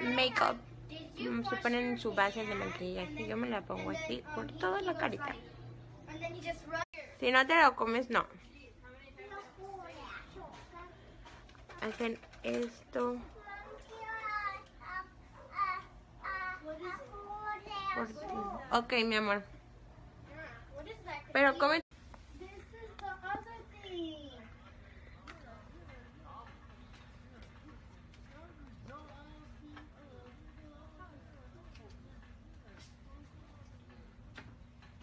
makeup. Mm, Se ponen en su base de maquillaje. Yo me la pongo así por toda la carita. Si no te lo comes, no. Hacen esto. Ok, mi amor. Pero come.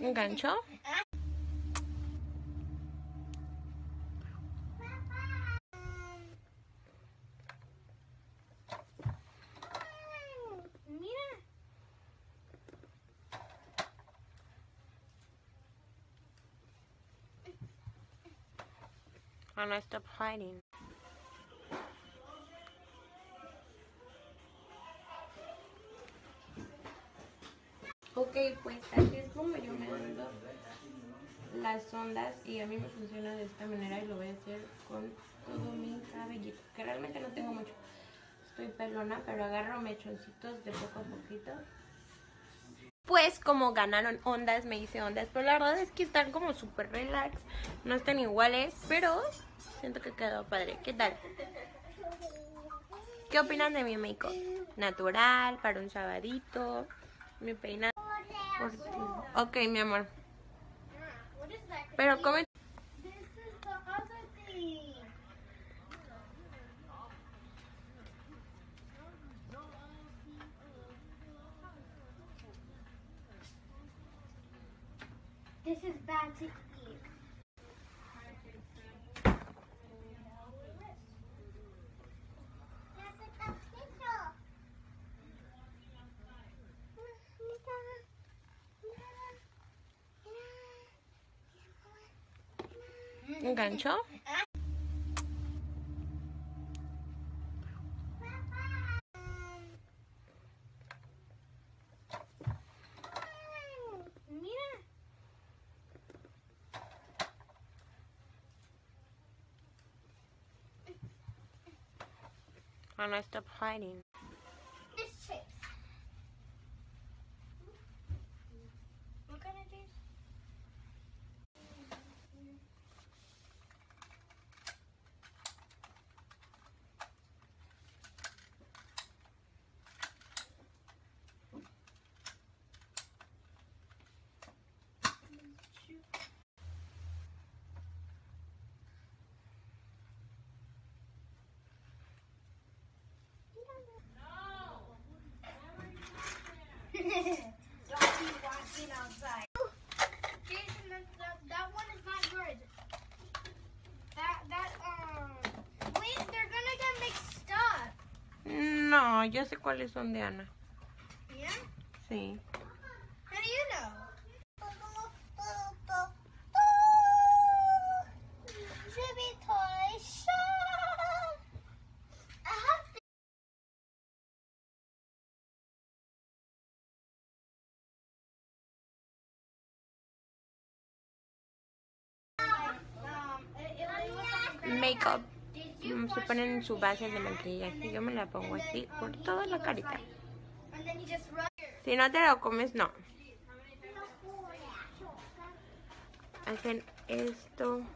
¿Enganchó? And I stopped hiding. Las ondas y a mí me funciona de esta manera y lo voy a hacer con todo mi cabellito, que realmente no tengo mucho. Estoy pelona, pero agarro mechoncitos de poco a poquito. Pues como ganaron ondas, me hice ondas, pero la verdad es que están como súper relax, no están iguales, pero siento que quedó padre. ¿Qué tal? ¿Qué opinan de mi make-up? Natural, para un sabadito, mi peinado. Ok, mi amor. What is that? Pero come. This is the other thing. This is bad to eat. ¿Enganchó? And ah, I stop hiding. Yo sé cuáles son de Ana. Yeah? Sí. How do you know? Um, like Makeup. Mm, se ponen su base de maquillaje. Yo me la pongo así por toda la carita. Si no te lo comes, no. Hacen esto